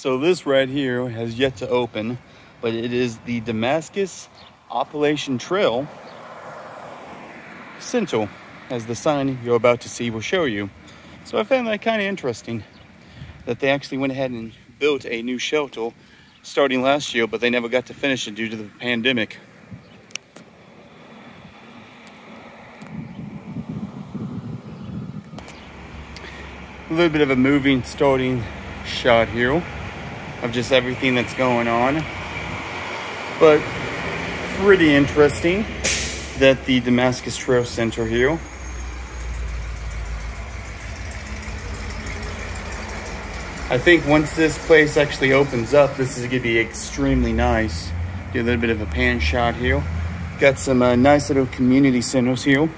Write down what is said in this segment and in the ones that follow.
So this right here has yet to open, but it is the Damascus Appalachian Trail Sentinel, as the sign you're about to see will show you. So I found that kind of interesting that they actually went ahead and built a new shelter starting last year, but they never got to finish it due to the pandemic. A little bit of a moving starting shot here of just everything that's going on. But pretty interesting that the Damascus Trail Center here I think once this place actually opens up, this is gonna be extremely nice. Do a little bit of a pan shot here. Got some uh, nice little community centers here.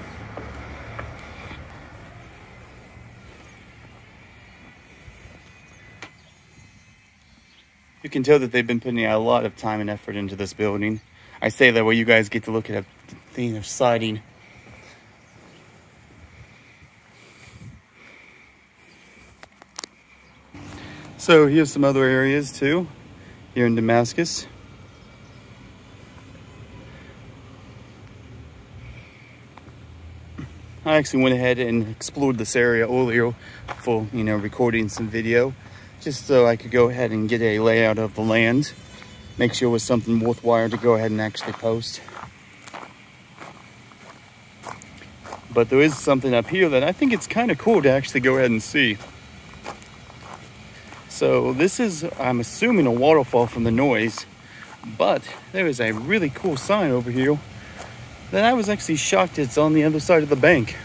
You can tell that they've been putting a lot of time and effort into this building. I say that way you guys get to look at a thing of siding. So here's some other areas too, here in Damascus. I actually went ahead and explored this area earlier for, you know, recording some video just so I could go ahead and get a layout of the land. Make sure it was something worthwhile to go ahead and actually post. But there is something up here that I think it's kind of cool to actually go ahead and see. So this is, I'm assuming a waterfall from the noise, but there is a really cool sign over here that I was actually shocked it's on the other side of the bank.